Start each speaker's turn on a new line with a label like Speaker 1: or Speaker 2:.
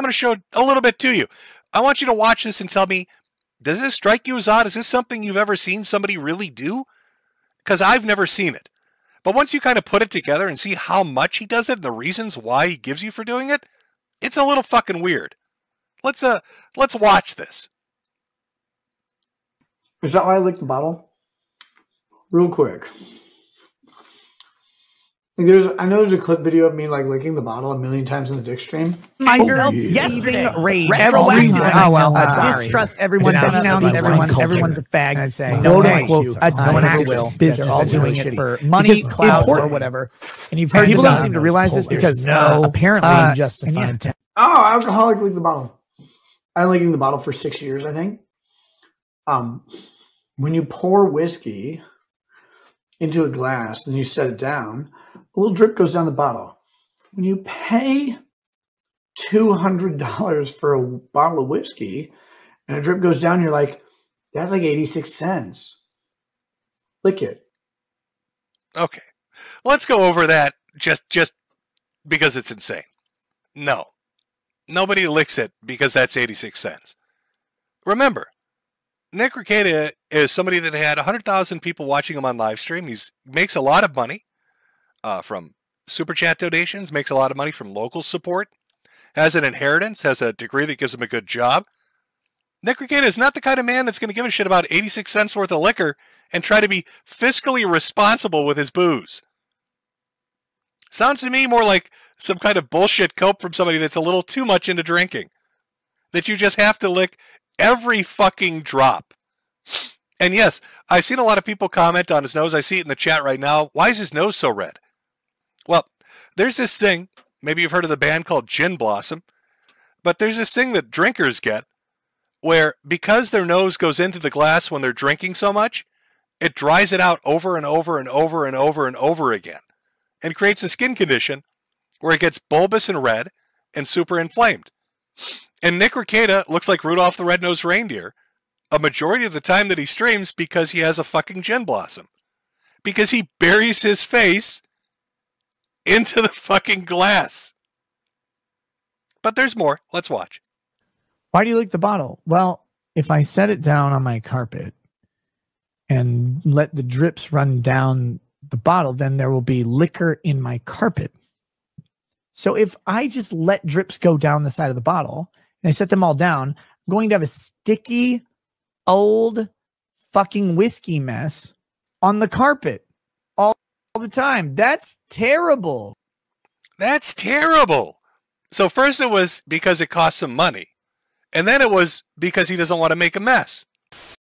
Speaker 1: I'm going to show a little bit to you. I want you to watch this and tell me does this strike you as odd? Is this something you've ever seen somebody really do? Because I've never seen it. But once you kind of put it together and see how much he does it and the reasons why he gives you for doing it, it's a little fucking weird. Let's uh let's watch this.
Speaker 2: Is that why I licked the bottle? Real quick. Like there's, I know there's a clip video of me like licking the bottle a million times in the dick stream.
Speaker 3: Myself
Speaker 4: yesterday.
Speaker 3: yesterday rage
Speaker 4: Every
Speaker 3: every
Speaker 4: time.
Speaker 3: time.
Speaker 4: Oh, well,
Speaker 3: uh,
Speaker 4: sorry.
Speaker 3: distrust everyone.
Speaker 4: But
Speaker 3: Denounce
Speaker 4: now
Speaker 3: everyone.
Speaker 4: it's
Speaker 3: Everyone,
Speaker 4: culture.
Speaker 3: everyone's a fag.
Speaker 4: I'd say
Speaker 3: no
Speaker 4: no
Speaker 3: one
Speaker 4: thank
Speaker 3: will. I
Speaker 4: No one ever will.
Speaker 3: They're all doing it for money, clout, or whatever. And you've
Speaker 4: And
Speaker 3: heard
Speaker 4: people don't seem to realize this because
Speaker 3: no
Speaker 4: uh, apparently
Speaker 3: uh,
Speaker 4: unjustified.
Speaker 3: yeah.
Speaker 2: Oh, alcoholic lick the bottle. I've been licking the bottle for six years, I think. Um, when you pour whiskey into a glass and you set it down, a little drip goes down the bottle. When you pay two hundred dollars for a bottle of whiskey and a drip goes down, you're like, that's like eighty six cents. Lick it.
Speaker 1: Okay. Let's go over that just just because it's insane. No. Nobody licks it because that's 86 cents. Remember, Nick Rekieta is somebody that had 100,000 people watching him on live stream. He makes a lot of money uh, from super chat donations, makes a lot of money from local support, has an inheritance, has a degree that gives him a good job. Nick is not the kind of man that's going to give a shit about 86 cents worth of liquor and try to be fiscally responsible with his booze. Sounds to me more like some kind of bullshit cope from somebody that's a little too much into drinking. That you just have to lick every fucking drop. And yes, I've seen a lot of people comment on his nose. I see it in the chat right now. Why is his nose so red? There's this thing. Maybe you've heard of the band called Gin Blossom. But there's this thing that drinkers get where because their nose goes into the glass when they're drinking so much, it dries it out over and over and over and over and over again and creates a skin condition where it gets bulbous and red and super inflamed. And Nick Rekieta looks like Rudolph the Red-Nosed Reindeer a majority of the time that he streams because he has a fucking gin blossom. Because he buries his face into the fucking glass. But there's more. Let's watch.
Speaker 3: Why do you lick the bottle? Well, if I set it down on my carpet and let the drips run down the bottle, then there will be liquor in my carpet. So if I just let drips go down the side of the bottle and I set them all down, I'm going to have a sticky, old fucking whiskey mess on the carpet all, the time. That's terrible.
Speaker 1: That's terrible. So first it was because it cost him money. And then it was because he doesn't want to make a mess.